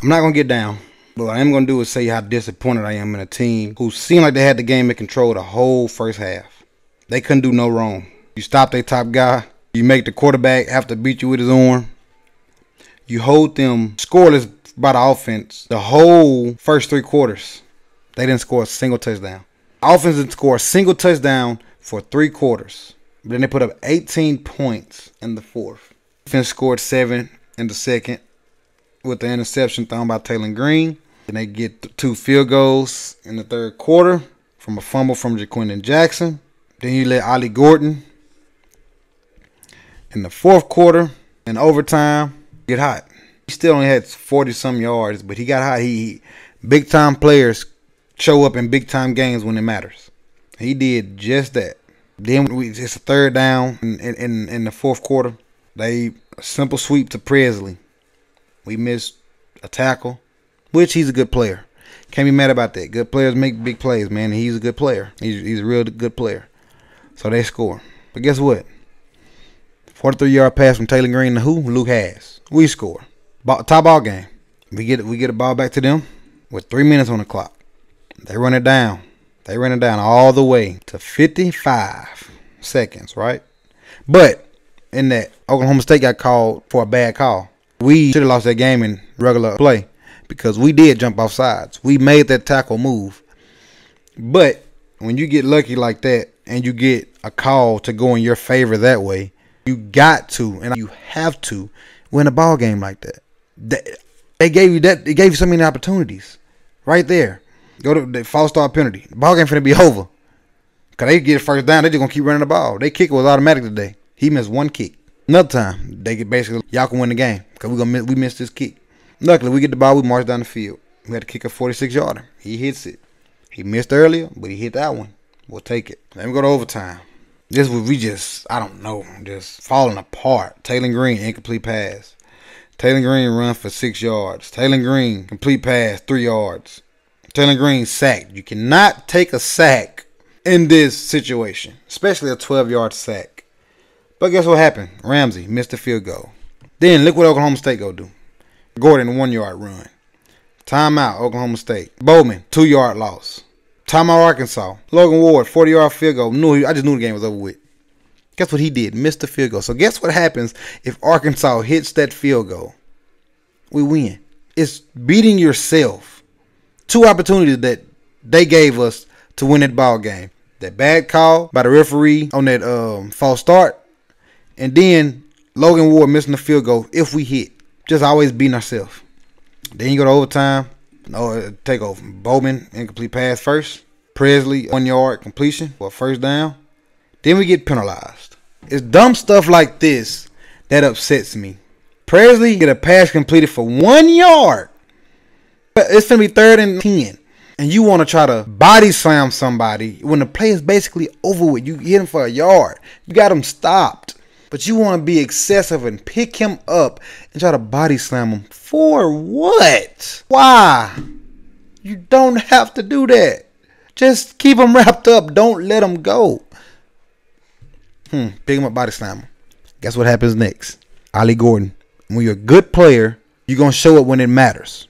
I'm not gonna get down. But what I am gonna do is say how disappointed I am in a team who seemed like they had the game in control the whole first half. They couldn't do no wrong. You stop their top guy. You make the quarterback have to beat you with his arm. You hold them scoreless by the offense the whole first three quarters. They didn't score a single touchdown. Offense didn't score a single touchdown for three quarters. But then they put up 18 points in the fourth. Defense scored seven in the second with the interception thrown by Taylen Green. And they get two field goals in the third quarter from a fumble from Ja'Quinden Jackson. Then you let Ollie Gordon in the fourth quarter in overtime get hot. He still only had 40 some yards, but he got hot. He big time players show up in big time games when it matters. He did just that. Then we, it's a third down in, in, in the fourth quarter. They simple sweep to Presley. We missed a tackle which he's a good player. Can't be mad about that. Good players make big plays, man. He's a good player. He's, he's a real good player. So they score. But guess what? 43 yard pass from Taylen Green to who? Luke Hasz. We score. Ball, tie ball game. We get we get a ball back to them with three minutes on the clock. They run it down. They run it down all the way to 55 seconds, right? But in that, Oklahoma State got called for a bad call. We should have lost that game in regular play because we did jump off sides. We made that tackle move. But when you get lucky like that and you get a call to go in your favor that way, you got to and you have to win a ball game like that. They gave you that. They gave you so many opportunities, right there. Go to the false start penalty. The ball game finna be over. Cause they get first down, they just gonna keep running the ball. They kick was automatic today. He missed one kick. Another time, they get basically y'all can win the game because we gonna we missed this kick. Luckily, we get the ball. We march down the field. We had to kick a 46 yarder. He hits it. He missed earlier, but he hit that one. We'll take it. Then we go to overtime. This was we just I don't know, just falling apart. Taylen Green incomplete pass. Taylen Green run for six yards. Taylen Green complete pass three yards. Taylen Green sacked. You cannot take a sack in this situation, especially a 12 yard sack. But guess what happened? Ramsey missed the field goal. Then look what Oklahoma State go do. Gordon, one yard run. Timeout, Oklahoma State. Bowman, two yard loss. Timeout, Arkansas. Logan Ward, 40 yard field goal. Knew he, I just knew the game was over with. Guess what he did? Missed the field goal. So guess what happens if Arkansas hits that field goal? We win. It's beating yourself. Two opportunities that they gave us to win that ball game. That bad call by the referee on that um, false start, and then Logan Ward missing the field goal if we hit just always beating ourselves. Then you go to overtime. No uh, take over. Bowman incomplete pass first. Presley one yard completion for first down. Then we get penalized. It's dumb stuff like this that upsets me. Presley get a pass completed for one yard. It's gonna be third and ten. And you want to try to body slam somebody when the play is basically over with. You hit him for a yard. You got him stopped. But you want to be excessive and pick him up and try to body slam him. For what? Why? You don't have to do that. Just keep him wrapped up. Don't let him go. Hmm. Pick him up, body slam him. Guess what happens next? Ollie Gordon. When you're a good player, you're going to show up when it matters.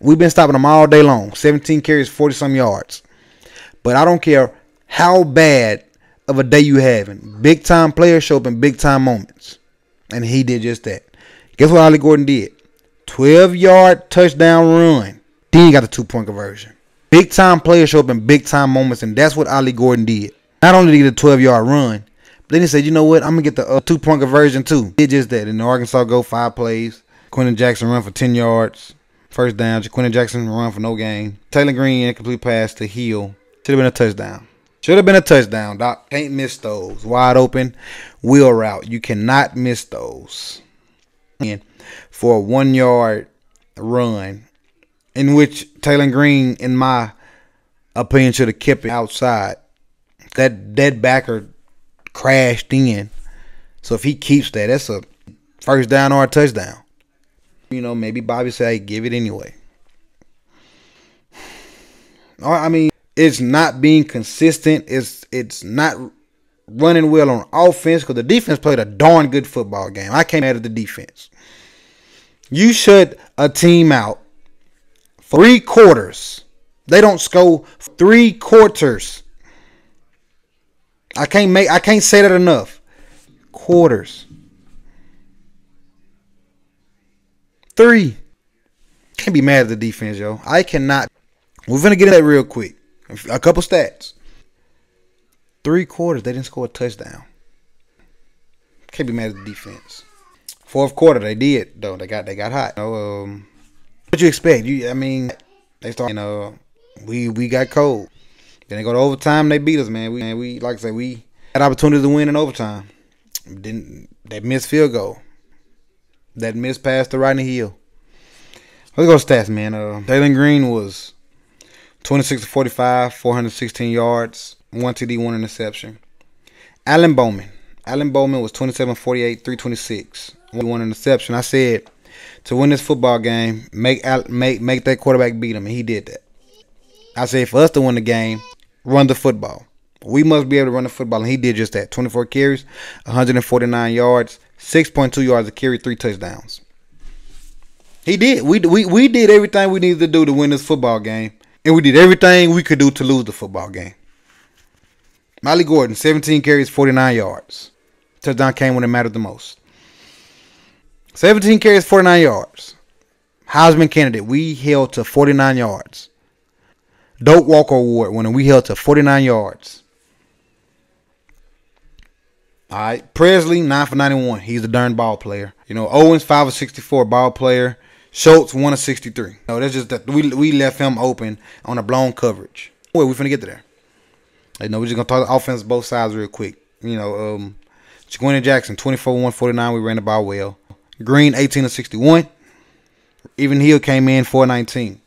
We've been stopping him all day long. 17 carries, 40 some yards. But I don't care how bad of a day you having. Big time players show up in big time moments. And he did just that. Guess what Ollie Gordon did? 12 yard touchdown run. Then he got the two point conversion. Big time players show up in big time moments, and that's what Ollie Gordon did. Not only did he get a 12 yard run, but then he said, you know what? I'm going to get the uh, two point conversion too. Did just that. And the Arkansas go five plays. Ja'Quinden Jackson run for 10 yards. First down. Ja'Quinden Jackson run for no gain. Taylen Green incomplete pass to Hill. Should have been a touchdown. Should have been a touchdown, Doc. Can't miss those. Wide open wheel route. You cannot miss those. And for a one yard run, in which Taylen Green, in my opinion, should have kept it outside. That dead backer crashed in. So if he keeps that, that's a first down or a touchdown. You know, maybe Bobby said, hey, give it anyway. I mean, it's not being consistent. It's it's not running well on offense because the defense played a darn good football game. I came out of the defense. You shut a team out three quarters. They don't score three quarters. I can't make I can't say that enough. Quarters. Three. Can't be mad at the defense, yo. I cannot. We're gonna get that real quick. A couple stats. Three quarters, they didn't score a touchdown. Can't be mad at the defense. Fourth quarter, they did though. They got they got hot. You know, um, what you expect? You, I mean, they start. You know, we we got cold. Then they go to overtime. They beat us, man. We man, we like I said, we had opportunity to win in overtime. Didn't that missed field goal? That missed pass to Rodney Hill. Let's go stats, man. Uh, Taylen Green was 26 to 45, 416 yards, one TD, one interception. Alan Bowman. Alan Bowman was 27 48, 326, one interception. I said to win this football game, make make make that quarterback beat him, and he did that. I said for us to win the game, run the football. We must be able to run the football, and he did just that. 24 carries, 149 yards, 6.2 yards a carry, three touchdowns. He did. We, we, we did everything we needed to do to win this football game, and we did everything we could do to lose the football game. Ollie Gordon, 17 carries, 49 yards. Touchdown came when it mattered the most. 17 carries, 49 yards. Heisman candidate, we held to 49 yards. Doak Walker Award winner, we held to 49 yards. All right, Presley nine for ninety one. He's a darn ball player. You know, Owens five of sixty four ball player. Schultz one of sixty three. No, that's just that we we left him open on a blown coverage. Wait, we finna get to there. You know, we're just gonna talk offense both sides real quick. You know, um, Ja'Quinden Jackson twenty four one forty nine. We ran the ball well. Green eighteen of sixty one. Even Hill came in four nineteen.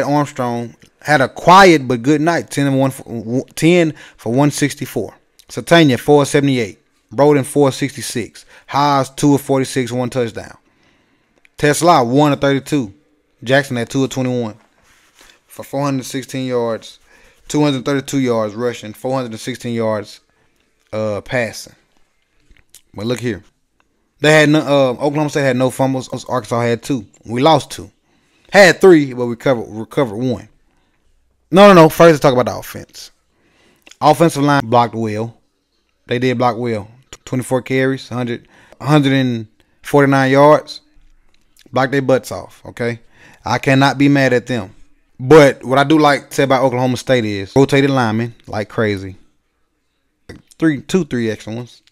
Armstrong had a quiet but good night. Ten and one, for, ten for one sixty four. Sategna four seventy eight. Brodin 466. Hasz 2 of 46, one touchdown. TeSlaa 1 of 32. Jackson at 2 of 21 for 416 yards, 232 yards rushing, 416 yards uh, passing. But look here. They had no, uh, Oklahoma State had no fumbles. Arkansas had two. We lost two. Had three, but we covered recovered one. No, no, no. First, let's talk about the offense. Offensive line blocked well. They did block well. 24 carries, 100, 149 yards. Block their butts off, okay? I cannot be mad at them. But what I do like to say about Oklahoma State is rotated linemen like crazy. Three, two, three extra ones.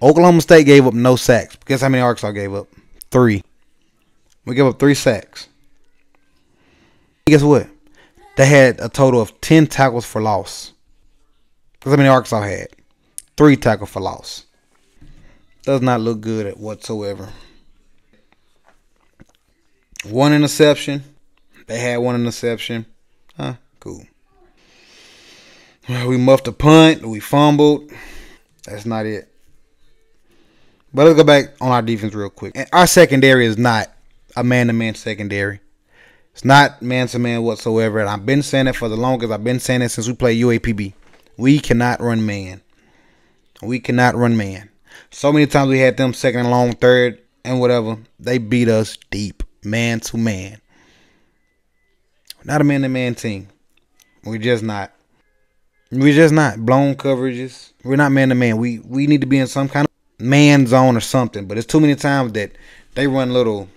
Oklahoma State gave up no sacks. Guess how many Arkansas gave up? Three. We gave up three sacks. Guess what? They had a total of 10 tackles for loss. Guess how many Arkansas had? Three tackles for loss. Does not look good at whatsoever. One interception. They had one interception. Huh? Cool. We muffed a punt. We fumbled. That's not it. But let's go back on our defense real quick. Our secondary is not a man-to-man secondary. It's not man-to-man whatsoever. And I've been saying it for the longest. I've been saying it since we played UAPB. We cannot run man. We cannot run man. So many times we had them second and long, third, and whatever. They beat us deep, man to man. Not a man to man team. We're just not. We're just not. Blown coverages. We're not man to man. We we need to be in some kind of man zone or something. But it's too many times that they run little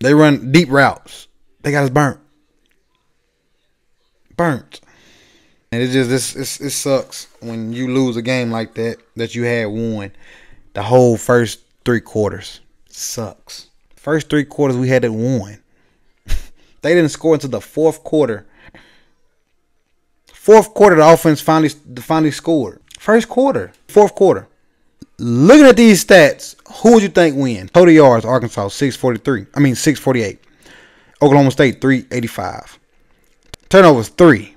they run deep routes. They got us burnt. Burnt. And it just this it, it sucks when you lose a game like that that you had won the whole first three quarters. Sucks. First three quarters we had it won. they didn't score until the fourth quarter. Fourth quarter, the offense finally finally scored. First quarter, fourth quarter. Looking at these stats, who would you think win? Total yards, Arkansas, 643. I mean, 648. Oklahoma State, 385. Turnovers, 3.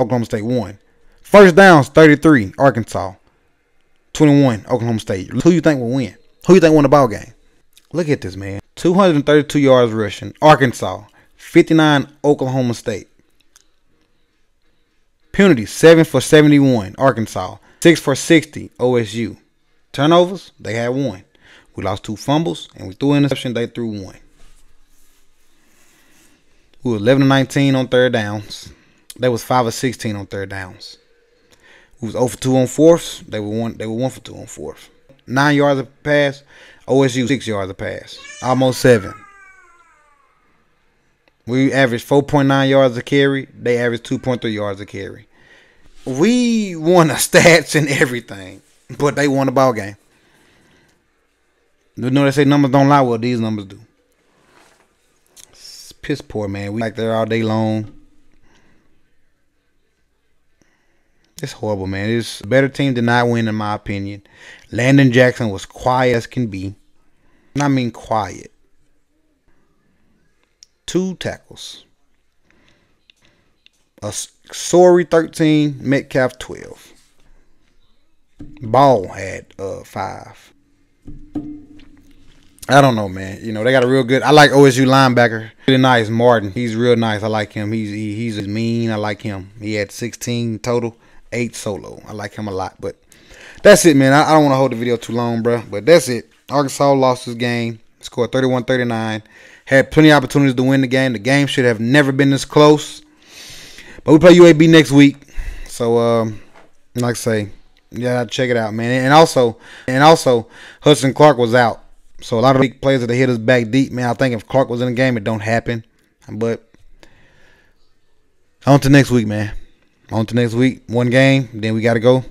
Oklahoma State, 1. First downs, 33. Arkansas. 21, Oklahoma State. Who do you think will win? Who do you think won the ball game? Look at this, man. 232 yards rushing. Arkansas. 59, Oklahoma State. Punity, 7 for 71, Arkansas. 6 for 60, OSU. Turnovers, they had one. We lost two fumbles, and we threw an interception, they threw one. We were 11 to 19 on third downs. They was 5 or 16 on third downs. We was 0 for 2 on fourths. They were one. They were one for two on fourths. Nine yards of pass. OSU six yards a pass. Almost seven. We averaged 4.9 yards a carry. They averaged 2.3 yards a carry. We won the stats and everything, but they won the ball game. You know they say numbers don't lie. Well, these numbers do. It's piss poor, man. We like there all day long. It's horrible, man. It's a better team did not win, in my opinion. Landon Jackson was quiet as can be. And I mean quiet. Two tackles. A sorry 13, Metcalf 12. Ball had uh five. I don't know, man. You know they got a real good. I like OSU linebacker. Really nice, Martin. He's real nice. I like him. He's he, he's mean. I like him. He had 16 total eight solo. I like him a lot. But that's it, man. I, I don't want to hold the video too long, bro. But that's it. Arkansas lost this game. Scored 31-39. Had plenty of opportunities to win the game. The game should have never been this close. But we play UAB next week. So, um, like I say, yeah, check it out, man. And also, and also, Hudson Clark was out. So a lot of big players that hit us back deep, man. I think if Clark was in the game, it don't happen. But on to next week, man on to next week. One game, then we got to go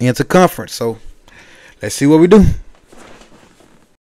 into conference. So let's see what we do.